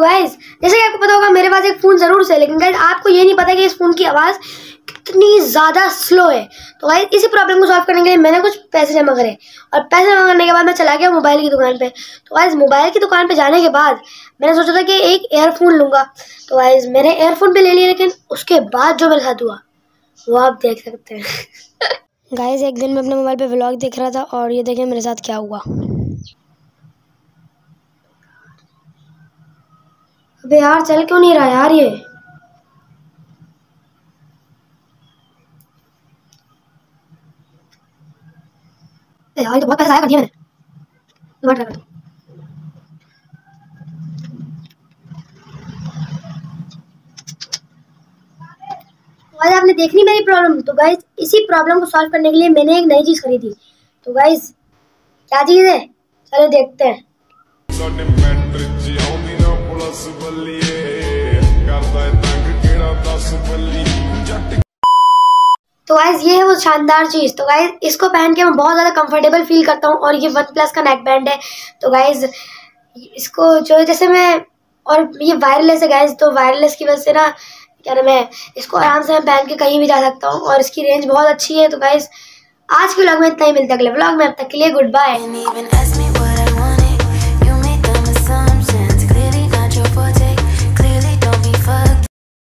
Guys जैसे कि आपको पता होगा, मेरे पास एक फ़ोन ज़रूर से लेकिन गाइज़ आपको ये नहीं पता कि इस फ़ोन की आवाज़ कितनी ज़्यादा स्लो है। तो गाइज़ इसी प्रॉब्लम को सॉल्व करने के लिए मैंने कुछ पैसे जमा करे। और पैसे जमा करने के बाद मैं चला गया मोबाइल की दुकान पे। तो गाइज़ मोबाइल की दुकान पे जाने के बाद मैंने सोचा था कि एक एयरफोन लूँगा। तो गाइज़ मैंने एयरफोन भी ले लिया, लेकिन उसके बाद जो मेरे साथ हुआ, वो आप देख सकते हैं। गाइज़ एक दिन मैं अपने मोबाइल पे व्लॉग देख रहा था और ये देखें मेरे साथ क्या हुआ। अबे यार, चल क्यों नहीं रहा यार ये? यार, ये तो बहुत पैसा आया कर दिया मैंने। ट्राई कर आज आपने देख ली मेरी प्रॉब्लम तो गाइज़ इसी प्रॉब्लम को सॉल्व करने के लिए मैंने एक नई चीज़ खरीदी। तो गाइज़ क्या चीज़ है? चलो देखते हैं। ਸਾਡੇ ਮੈਟਰ ਚ ਆਉਂਦੀ ਨਾ ਪੁਲਿਸ ਬੱਲੀਏ ਕਰਦਾ ਏ ਤੰਗ ਕਿਹੜਾ 10 ਬੱਲੀ ਜੱਟ तो गाइज ये है वो शानदार चीज़ तो गाइज इसको पहन के मैं बहुत ज़्यादा कंफर्टेबल फील करता हूँ और ये वन प्लस का नेक बैंड है तो गाइज इसको जो जैसे मैं और ये वायरलेस है गाइज तो वायरलेस की वजह से ना क्या नाम है इसको आराम से मैं पहन के कहीं भी जा सकता हूँ और इसकी रेंज बहुत अच्छी है तो गाइज आज के व्लॉग में इतना ही मिलता है अगले व्लॉग में अब तक के लिए good bye And even ask